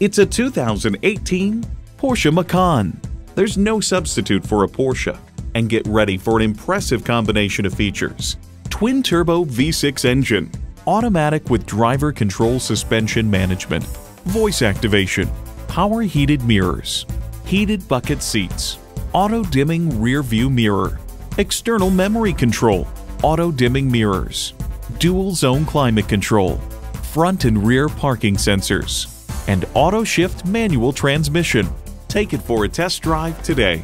It's a 2018 Porsche Macan. There's no substitute for a Porsche. And get ready for an impressive combination of features. Twin-turbo V6 engine, automatic with driver control suspension management, voice activation, power heated mirrors, heated bucket seats, auto dimming rear view mirror, external memory control, auto dimming mirrors, dual zone climate control, front and rear parking sensors, and auto shift manual transmission. Take it for a test drive today.